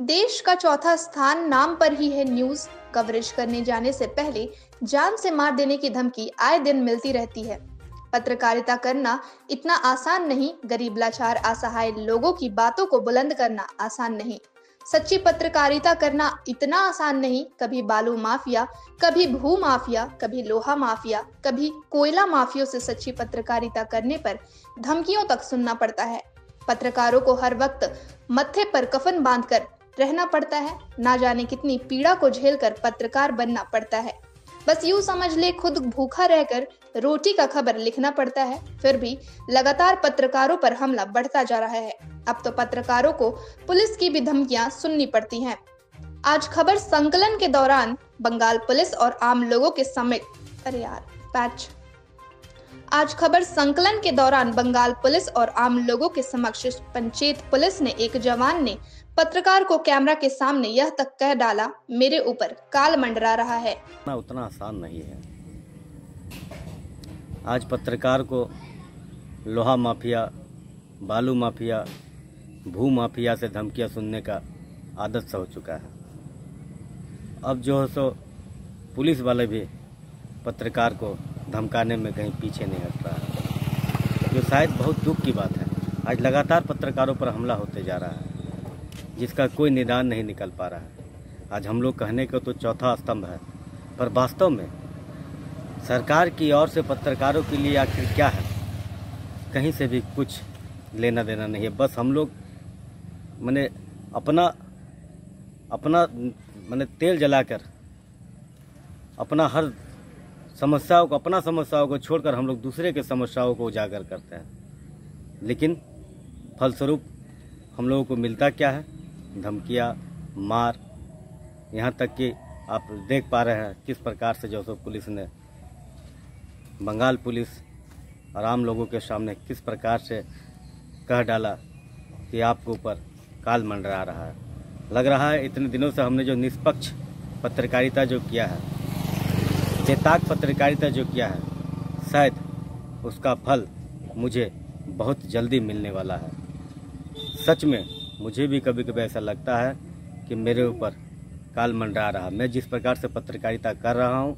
देश का चौथा स्थान नाम पर ही है न्यूज़। कवरेज करने जाने से पहले जान से मार देने की धमकी आए दिन मिलती रहती है। पत्रकारिता करना इतना आसान नहीं, गरीब लाचार असहाय लोगों की बातों को बुलंद करना आसान नहीं। सच्ची पत्रकारिता करना इतना आसान नहीं, कभी बालू माफिया, कभी भू माफिया, कभी लोहा माफिया, कभी कोयला माफियों से सच्ची पत्रकारिता करने पर धमकियों तक सुनना पड़ता है। पत्रकारों को हर वक्त मत्थे पर कफन बांधकर रहना पड़ता है। ना जाने कितनी पीड़ा को झेलकर पत्रकार बनना पड़ता है। बस यूँ समझ ले, खुद भूखा रहकर रोटी का खबर लिखना पड़ता है, फिर भी लगातार पत्रकारों पर हमला बढ़ता जा रहा है। अब तो पत्रकारों को पुलिस की भी धमकियाँ सुननी पड़ती हैं। आज खबर संकलन के दौरान बंगाल पुलिस और आम लोगों के समेत, अरे यार, पैच। आज खबर संकलन के दौरान बंगाल पुलिस और आम लोगों के समक्ष पंचेत पुलिस ने एक जवान ने पत्रकार को कैमरा के सामने यह तक कह डाला, मेरे ऊपर काल मंडरा रहा है। ना, उतना आसान नहीं है। आज पत्रकार को लोहा माफिया, बालू माफिया, भू माफिया से धमकियाँ सुनने का आदत सा हो चुका है। अब जो है सो, पुलिस वाले भी पत्रकार को धमकाने में कहीं पीछे नहीं हट रहा है। जो शायद बहुत दुख की बात है, आज लगातार पत्रकारों पर हमला होते जा रहा है। जिसका कोई निदान नहीं निकल पा रहा है। आज हम लोग कहने को तो चौथा स्तंभ है, पर वास्तव में सरकार की ओर से पत्रकारों के लिए आखिर क्या है? कहीं से भी कुछ लेना देना नहीं है। बस हम लोग मैंने अपना अपना मैंने तेल जलाकर, अपना हर समस्याओं को, अपना समस्याओं को छोड़कर हम लोग दूसरे के समस्याओं को उजागर करते हैं। लेकिन फलस्वरूप हम लोगों को मिलता क्या है? धमकियाँ, मार। यहाँ तक कि आप देख पा रहे हैं किस प्रकार से जो सो पुलिस ने बंगाल पुलिस और आम लोगों के सामने किस प्रकार से कह डाला कि आपके ऊपर काल मंडरा रहा है। लग रहा है इतने दिनों से हमने जो निष्पक्ष पत्रकारिता जो किया है, चेताक पत्रकारिता जो किया है, शायद उसका फल मुझे बहुत जल्दी मिलने वाला है। सच में मुझे भी कभी कभी ऐसा लगता है कि मेरे ऊपर काल मंडरा रहा। मैं जिस प्रकार से पत्रकारिता कर रहा हूँ,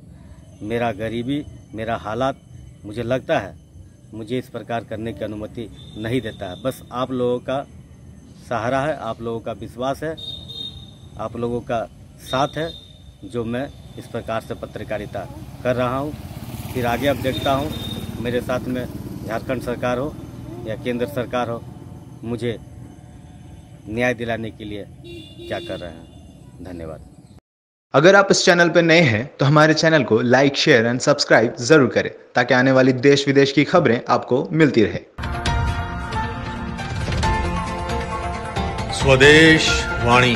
मेरा गरीबी, मेरा हालात, मुझे लगता है मुझे इस प्रकार करने की अनुमति नहीं देता है। बस आप लोगों का सहारा है, आप लोगों का विश्वास है, आप लोगों का साथ है जो मैं इस प्रकार से पत्रकारिता कर रहा हूँ। फिर आगे अब देखता हूँ, मेरे साथ में झारखंड सरकार हो या केंद्र सरकार हो, मुझे न्याय दिलाने के लिए क्या कर रहे हैं? धन्यवाद। अगर आप इस चैनल पर नए हैं तो हमारे चैनल को लाइक शेयर एंड सब्सक्राइब ज़रूर करें ताकि आने वाली देश विदेश की खबरें आपको मिलती रहे। स्वदेश वाणी।